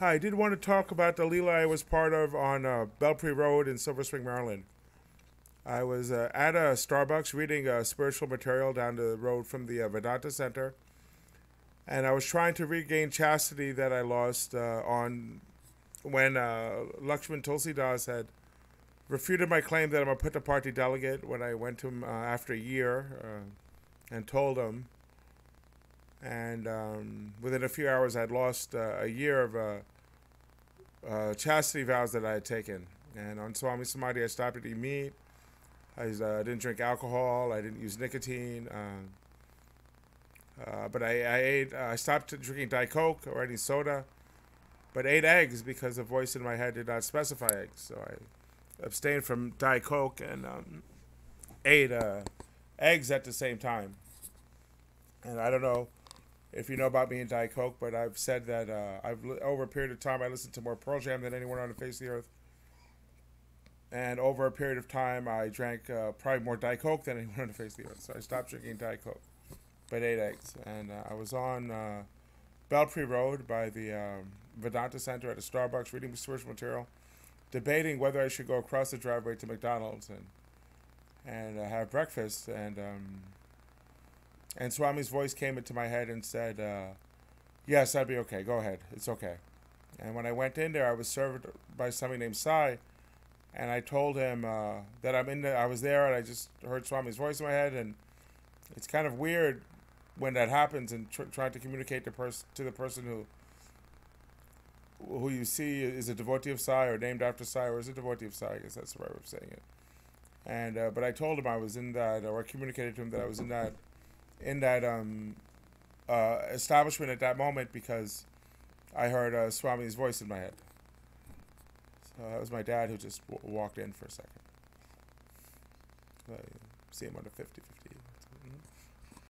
Hi, I did want to talk about the Leela I was part of on uh, Bel Pre Road in Silver Spring, Maryland. I was uh, at a Starbucks reading uh, spiritual material down the road from the uh, Vedanta Center, and I was trying to regain chastity that I lost uh, on when uh, Lakshman Tulsidas had refuted my claim that I'm a Pitta Party delegate when I went to him uh, after a year and told him. And um, within a few hours, I'd lost uh, a year of uh, uh, chastity vows that I had taken. And on Swami Samadhi, I stopped eating meat. I uh, didn't drink alcohol. I didn't use nicotine. Um, uh, but I, I ate. I stopped drinking Diet Coke or any soda, but ate eggs because the voice in my head did not specify eggs. So I abstained from Diet Coke and um, ate uh, eggs at the same time. And I don't know if you know about me and Diet Coke, but I've said that uh, I've over a period of time I listened to more Pearl Jam than anyone on the face of the earth. And over a period of time, I drank uh, probably more Diet Coke than anyone on the face of the earth. So I stopped drinking Diet Coke, but ate eggs. And uh, I was on uh, Bel Pre Road by the um, Vedanta Center at a Starbucks reading spiritual material, debating whether I should go across the driveway to McDonald's and and uh, have breakfast. And um, and Swami's voice came into my head and said, uh, "Yes, that'd be okay. Go ahead. It's okay." And when I went in there, I was served by somebody named Sai, and I told him uh, that I'm in. The, I was there, and I just heard Swami's voice in my head, and it's kind of weird when that happens and tr- trying to communicate to pers- to the person who who you see is a devotee of Sai or named after Sai or is a devotee of Sai. I guess that's the right way of saying it. And uh, but I told him I was in that, or I communicated to him that I was in that, in that um, uh, establishment at that moment because I heard uh, Swami's voice in my head. So that was my dad who just w- walked in for a second. I see him on the 50 50.